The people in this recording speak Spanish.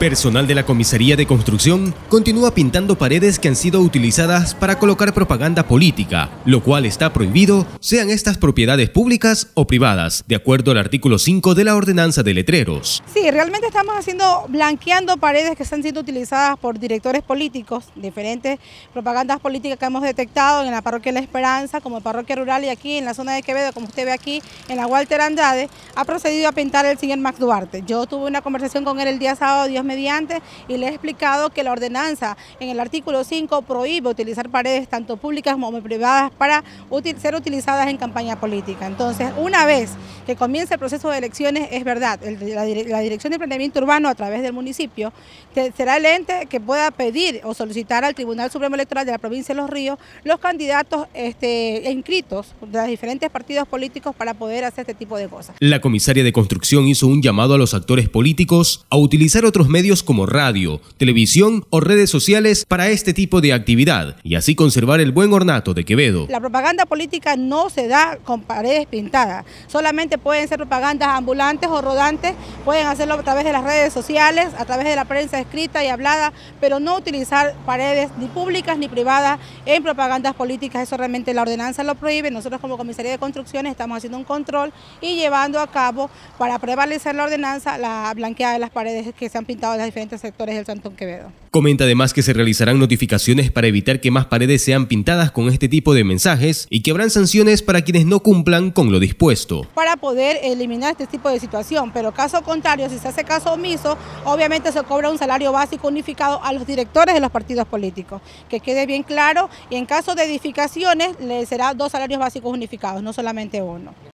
Personal de la Comisaría de Construcción continúa pintando paredes que han sido utilizadas para colocar propaganda política, lo cual está prohibido, sean estas propiedades públicas o privadas, de acuerdo al artículo 5 de la Ordenanza de Letreros. Sí, realmente estamos haciendo, blanqueando paredes que están siendo utilizadas por directores políticos, diferentes propagandas políticas que hemos detectado en la parroquia La Esperanza, como parroquia rural y aquí en la zona de Quevedo, como usted ve aquí, en la Walter Andrade, ha procedido a pintar el señor Max Duarte. Yo tuve una conversación con él el día sábado, Dios mediante y le he explicado que la ordenanza en el artículo 5 prohíbe utilizar paredes tanto públicas como privadas para ser utilizadas en campaña política. Entonces, una vez que comience el proceso de elecciones, es verdad, la, Dirección de Planeamiento Urbano a través del municipio será el ente que pueda pedir o solicitar al Tribunal Supremo Electoral de la provincia de Los Ríos los candidatos este, inscritos de los diferentes partidos políticos para poder hacer este tipo de cosas. La comisaria de construcción hizo un llamado a los actores políticos a utilizar otros medios medios como radio, televisión o redes sociales para este tipo de actividad y así conservar el buen ornato de Quevedo. La propaganda política no se da con paredes pintadas, solamente pueden ser propagandas ambulantes o rodantes, pueden hacerlo a través de las redes sociales, a través de la prensa escrita y hablada, pero no utilizar paredes ni públicas ni privadas en propagandas políticas, eso realmente la ordenanza lo prohíbe, nosotros como Comisaría de Construcciones estamos haciendo un control y llevando a cabo para prevalecer la ordenanza la blanqueada de las paredes que se han pintado los diferentes sectores del Santón Quevedo. Comenta además que se realizarán notificaciones para evitar que más paredes sean pintadas con este tipo de mensajes y que habrán sanciones para quienes no cumplan con lo dispuesto. Para poder eliminar este tipo de situación, pero caso contrario, si se hace caso omiso, obviamente se cobra un salario básico unificado a los directores de los partidos políticos. Que quede bien claro y en caso de edificaciones le será dos salarios básicos unificados, no solamente uno.